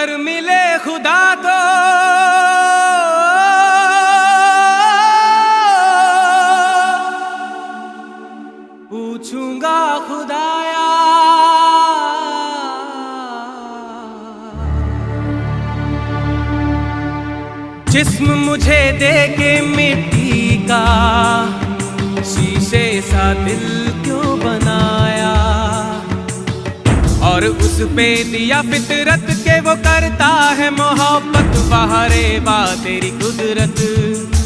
अगर मिले खुदा तो पूछूँगा खुदाया। जिस्म मुझे दे के मिट्टी का, शीशे सा दिल क्यों और उस पे दिया फितरत के वो करता है मोहब्बत। बहारे बा तेरी कुदरत।